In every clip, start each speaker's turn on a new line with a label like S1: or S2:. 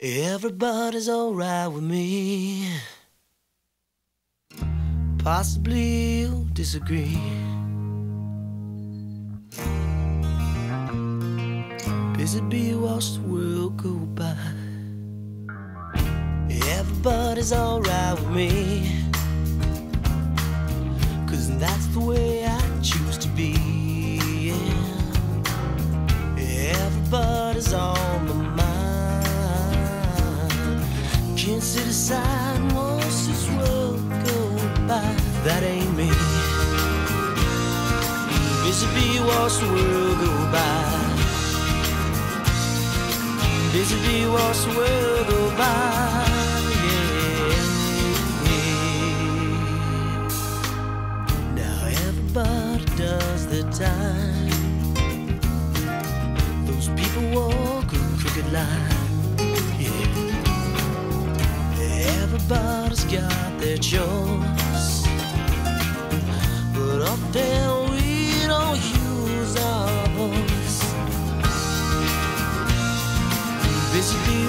S1: Everybody's alright with me. Possibly you'll disagree. Busy bee watch the world go by. Everybody's alright with me. Cause that's the way Can't sit aside and watch this world go by. That ain't me. Busy watch the world go by. Busy watch the world go by. Yeah. Now everybody does their time. Those people walk a crooked line. Everybody's got their choice. But up there we don't use our voice. Busy the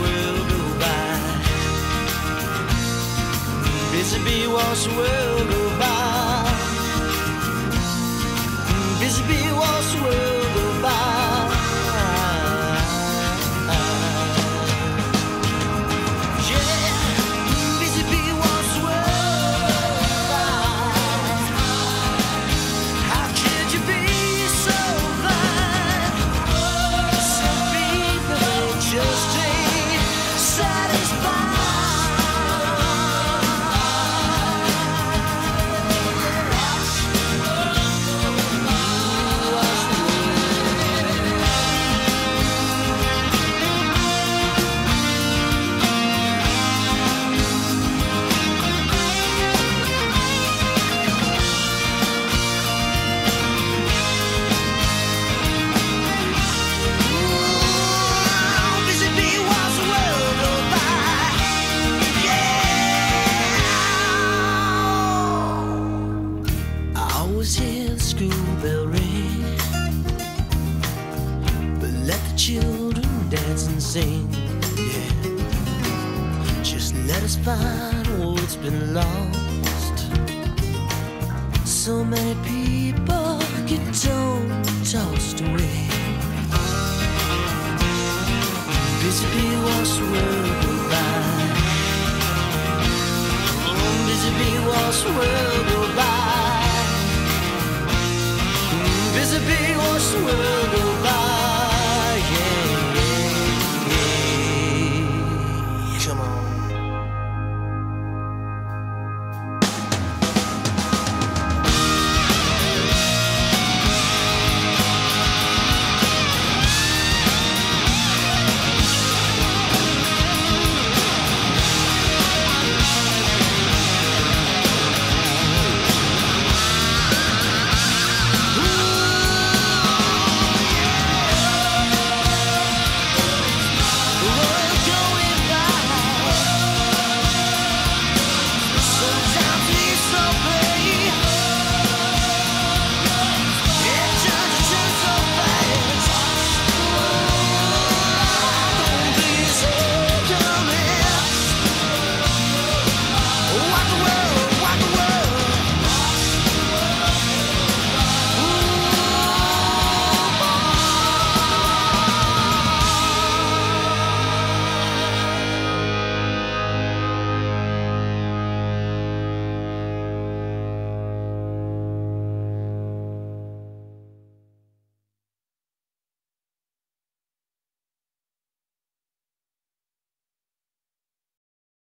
S1: world go by. Busy the world go by. Busy the world go by. Sing. Yeah. Just let us find what's been lost. So many people get told, tossed away. Busy bee watch the world go by. Busy bee watch the world go by. Busy bee watch the world go by.